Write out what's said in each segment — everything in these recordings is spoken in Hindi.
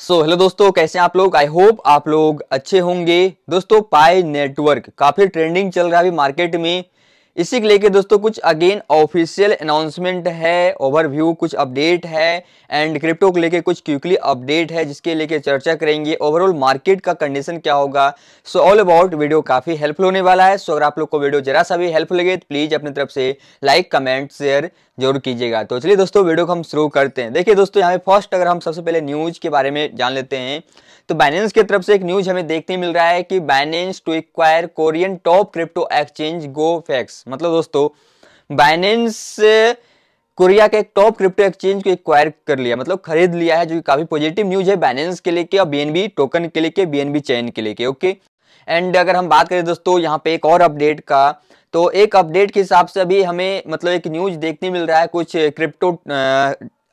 सो हेलो दोस्तों, कैसे हैं आप लोग? आई होप आप लोग अच्छे होंगे। दोस्तों पाई नेटवर्क काफ़ी ट्रेंडिंग चल रहा है अभी मार्केट में। इसी के लेके दोस्तों कुछ अगेन ऑफिशियल अनाउंसमेंट है ओवरव्यू कुछ अपडेट है एंड क्रिप्टो को लेके कुछ क्विकली अपडेट है, जिसके लेके चर्चा करेंगे ओवरऑल मार्केट का कंडीशन क्या होगा। सो ऑल अबाउट वीडियो काफ़ी हेल्पफुल होने वाला है। सो अगर आप लोग को वीडियो जरा सा भी हेल्पफुल लगे तो प्लीज़ अपनी तरफ़ से लाइक कमेंट शेयर ज़रूर कीजिएगा। तो चलिए दोस्तों वीडियो को हम शुरू करते हैं। देखिए दोस्तों, यहाँ पे फ़र्स्ट अगर हम सबसे पहले न्यूज़ के बारे में जान लेते हैं तो बाइनेंस की तरफ़ से एक न्यूज़ हमें देखने मिल रहा है कि Binance to acquire Korean top crypto exchange Gopax मतलब दोस्तों बाइनेंस कोरिया के टॉप क्रिप्टो एक्सचेंज को एक्वायर कर लिया मतलब खरीद लिया है, जो कि काफ़ी पॉजिटिव न्यूज़ है बाइनेंस के लिए और बीएनबी टोकन के लिए बीएनबी चैन के लिए ओके एंड अगर हम बात करें दोस्तों, यहाँ पे एक और अपडेट का तो एक अपडेट के हिसाब से अभी हमें मतलब एक न्यूज़ देखने मिल रहा है कुछ क्रिप्टो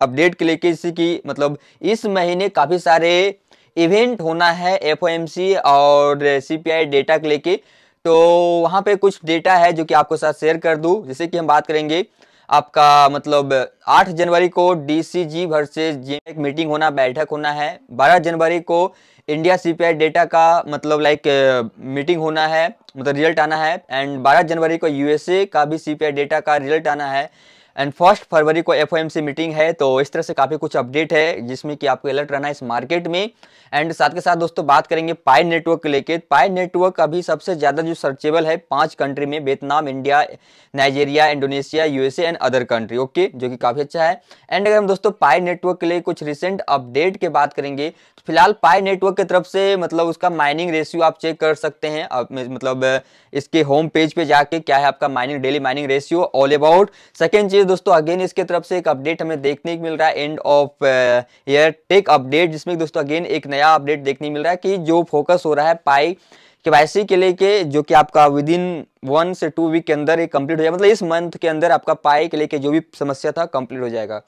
अपडेट के लेके इसी की मतलब इस महीने काफ़ी सारे इवेंट होना है एफ़ और सीपीआई डेटा के लेके। तो वहाँ पे कुछ डेटा है जो कि आपको साथ शेयर कर दूँ। जैसे कि हम बात करेंगे, आपका मतलब 8 जनवरी को डीसीजी वर्सेस जी एक मीटिंग होना, बैठक होना है। 12 जनवरी को इंडिया सीपीआई डेटा का मतलब लाइक मीटिंग होना है मतलब रिज़ल्ट आना है। एंड 12 जनवरी को यूएसए का भी सीपीआई डेटा का रिज़ल्ट आना है। एंड फ़र्स्ट फरवरी को एफओएमसी मीटिंग है तो इस तरह से काफ़ी कुछ अपडेट है, जिसमें कि आपको अलर्ट रहना है इस मार्केट में। एंड साथ के साथ दोस्तों बात करेंगे पाई नेटवर्क को लेके। पाई नेटवर्क अभी सबसे ज़्यादा जो सर्चेबल है पाँच कंट्री में Vietnam India Nigeria Indonesia USA and other country okay जो कि काफ़ी अच्छा है। एंड अगर हम दोस्तों पाई नेटवर्क के लिए कुछ रिसेंट अपडेट के बात करेंगे तो फ़िलहाल पाई नेटवर्क की तरफ़ से मतलब उसका माइनिंग रेशियो आप चेक कर सकते हैं। मतलब इसके होम पेज पे जाके क्या है आपका mining daily mining ratio all about second चीज़ दोस्तों अगेन इसके तरफ़ से एक अपडेट हमें देखने को मिल रहा है end of year tech update जिसमें दोस्तों अगेन एक नया अपडेट देखने मिल रहा है कि जो फोकस हो रहा है पाई के के लेके, जो कि आपका विद इन वन से टू वीक के अंदर ये कंप्लीट हो जाएगा। मतलब इस मंथ के अंदर आपका पाई के लेके जो भी समस्या था कंप्लीट हो जाएगा।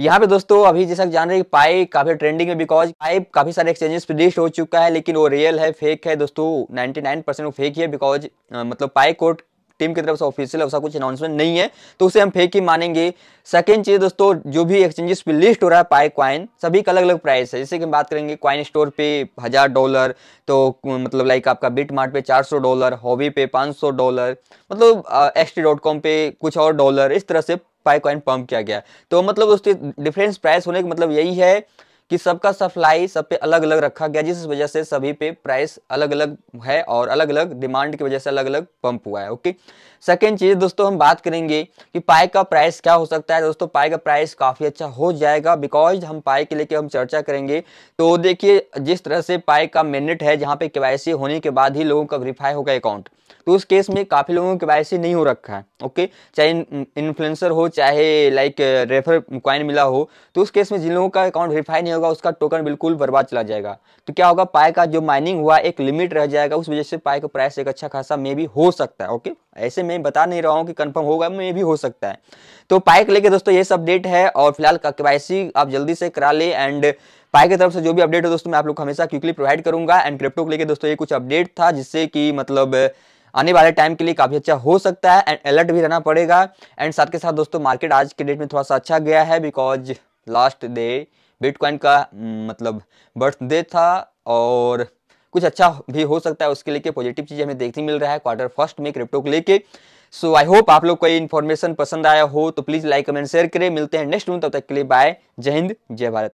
यहाँ पे दोस्तों, अभी जैसा जान रहे हैं पाई काफ़ी ट्रेंडिंग है बिकॉज़ पाई काफ़ी सारे एक्सचेंजेस पे हो चुका है, लेकिन वो रियल है फेक है। दोस्तों 99 परसेंट वो फेक ही है बिकॉज़ मतलब पाई कोर्ट टीम की तरफ़ से ऑफिशियल ऐसा कुछ अनाउंसमेंट नहीं है। तो उसे हम फेक ही मानेंगे। सेकेंड चीज़ दोस्तों, जो भी एक्सचेंजेस पे लिस्ट हो रहा है पाई क्वाइन सभी का अलग अलग प्राइस है। जैसे कि हम बात करेंगे क्वाइन स्टोर पे हज़ार डॉलर तो मतलब लाइक आपका बिट मार्ट पे 400 डॉलर हॉबी पे 500 डॉलर मतलब एक्स डॉट कॉम पे कुछ और डॉलर इस तरह से पाई क्वाइन पंप किया गया। तो मतलब दोस्तों डिफरेंस प्राइस होने का मतलब यही है कि सबका सप्लाई सब पे अलग अलग रखा गया, जिस वजह से सभी पे प्राइस अलग अलग है और अलग अलग डिमांड की वजह से अलग अलग पंप हुआ है ओके सेकेंड चीज़, दोस्तों, हम बात करेंगे कि पाई का प्राइस क्या हो सकता है। दोस्तों पाई का प्राइस काफ़ी अच्छा हो जाएगा बिकॉज़ हम पाई के लेके हम चर्चा करेंगे। तो देखिए, जिस तरह से पाई का मिनट है, जहाँ पे के होने के बाद ही लोगों का वेरीफाई होगा अकाउंट तो उस केस में काफ़ी लोगों के वायसी नहीं हो रखा है ओके चाहे इन्फ्लुएंसर हो, चाहे लाइक रेफर क्वाइन मिला हो तो उस केस में जिन लोगों का अकाउंट वेरीफाई नहीं होगा, उसका टोकन बिल्कुल बर्बाद चला जाएगा। तो क्या होगा पाए का जो माइनिंग हुआ, एक लिमिट रह जाएगा, उस वजह से पाए का प्राइस एक अच्छा खासा मे भी हो सकता है ओके ऐसे मैं बता नहीं रहा हूँ कि कंफर्म होगा मे भी हो सकता है। तो पाए लेके दोस्तों, ये सब अपडेट है और फ़िलहाल के आप जल्दी से करा ले एंड पाई की तरफ़ से जो भी अपडेट है दोस्तों, मैं आप लोग हमेशा क्विकली प्रोवाइड करूँगा एंड क्रिप्टो को लेकर दोस्तों, ये कुछ अपडेट था जिससे कि मतलब आने वाले टाइम के लिए काफ़ी अच्छा हो सकता है एंड अलर्ट भी रहना पड़ेगा। एंड साथ के साथ दोस्तों मार्केट आज के डेट में थोड़ा सा अच्छा गया है बिकॉज़ लास्ट डे बिटकॉइन का मतलब बर्थडे था और कुछ अच्छा भी हो सकता है उसके लेके पॉजिटिव चीज़ हमें देखने मिल रहा है क्वार्टर फ़र्स्ट में क्रिप्टो को लेके। सो आई होप आप लोग को इन्फॉर्मेशन पसंद आया हो तो प्लीज़ लाइक कमेंट शेयर करें। मिलते हैं नेक्स्ट तब तक के लिए बाय जय हिंद, जय भारत।